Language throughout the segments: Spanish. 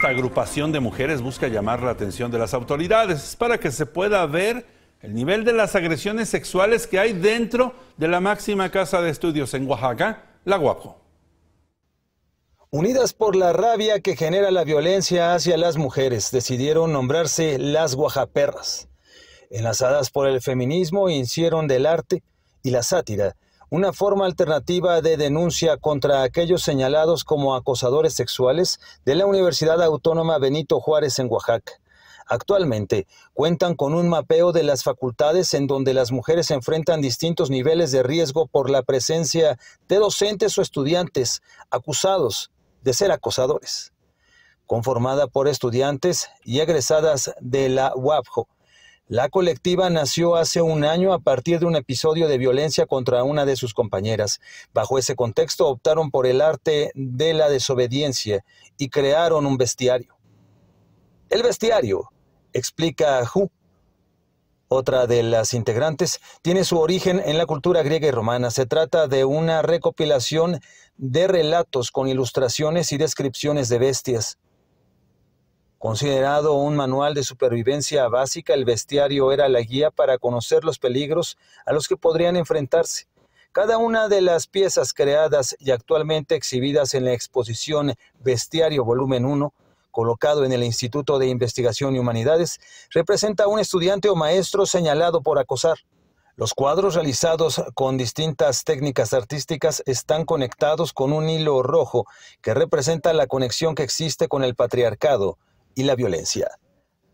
Esta agrupación de mujeres busca llamar la atención de las autoridades para que se pueda ver el nivel de las agresiones sexuales que hay dentro de la máxima casa de estudios en Oaxaca, La Guapo. Unidas por la rabia que genera la violencia hacia las mujeres, decidieron nombrarse las Guajaperras. Enlazadas por el feminismo, hicieron del arte y la sátira una forma alternativa de denuncia contra aquellos señalados como acosadores sexuales de la Universidad Autónoma Benito Juárez en Oaxaca. Actualmente cuentan con un mapeo de las facultades en donde las mujeres enfrentan distintos niveles de riesgo por la presencia de docentes o estudiantes acusados de ser acosadores. Conformada por estudiantes y egresadas de la UAPJO, la colectiva nació hace un año a partir de un episodio de violencia contra una de sus compañeras. Bajo ese contexto optaron por el arte de la desobediencia y crearon un bestiario. El bestiario, explica Hu, otra de las integrantes, tiene su origen en la cultura griega y romana. Se trata de una recopilación de relatos con ilustraciones y descripciones de bestias. Considerado un manual de supervivencia básica, el bestiario era la guía para conocer los peligros a los que podrían enfrentarse. Cada una de las piezas creadas y actualmente exhibidas en la exposición Bestiario Volumen 1, colocado en el Instituto de Investigación y Humanidades, representa a un estudiante o maestro señalado por acosar. Los cuadros realizados con distintas técnicas artísticas están conectados con un hilo rojo que representa la conexión que existe con el patriarcado, y la violencia.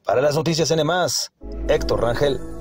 Para las noticias más, Héctor Rangel.